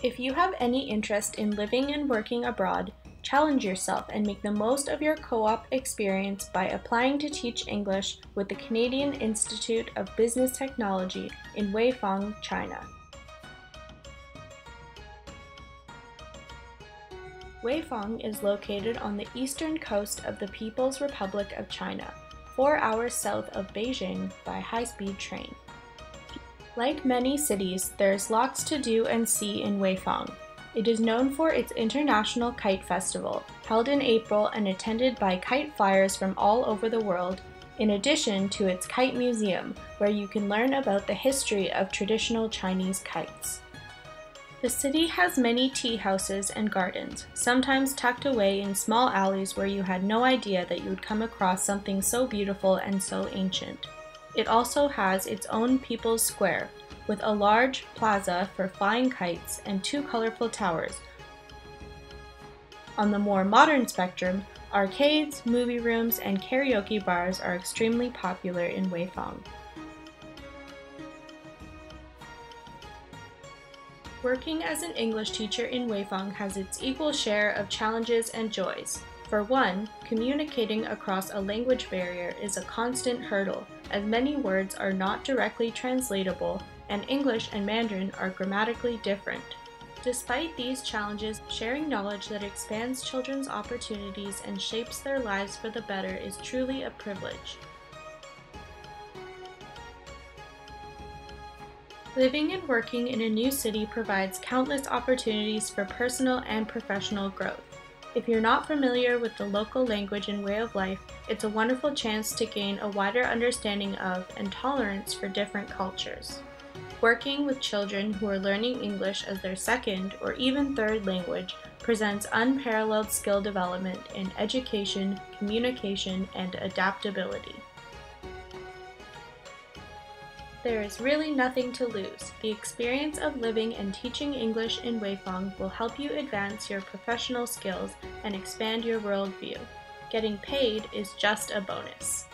If you have any interest in living and working abroad, challenge yourself and make the most of your co-op experience by applying to teach English with the Canadian Institute of Business Technology in Weifang, China. Weifang is located on the eastern coast of the People's Republic of China, four hours south of Beijing by high-speed train. Like many cities, there is lots to do and see in Weifang. It is known for its International Kite Festival, held in April and attended by kite flyers from all over the world, in addition to its Kite Museum, where you can learn about the history of traditional Chinese kites. The city has many tea houses and gardens, sometimes tucked away in small alleys where you had no idea that you would come across something so beautiful and so ancient. It also has its own People's Square, with a large plaza for flying kites and two colorful towers. On the more modern spectrum, arcades, movie rooms, and karaoke bars are extremely popular in Weifang. Working as an English teacher in Weifang has its equal share of challenges and joys. For one, communicating across a language barrier is a constant hurdle, as many words are not directly translatable and English and Mandarin are grammatically different. Despite these challenges, sharing knowledge that expands children's opportunities and shapes their lives for the better is truly a privilege. Living and working in a new city provides countless opportunities for personal and professional growth. If you're not familiar with the local language and way of life, it's a wonderful chance to gain a wider understanding of and tolerance for different cultures. Working with children who are learning English as their second or even third language presents unparalleled skill development in education, communication, and adaptability. There is really nothing to lose. The experience of living and teaching English in Weifang will help you advance your professional skills and expand your worldview. Getting paid is just a bonus.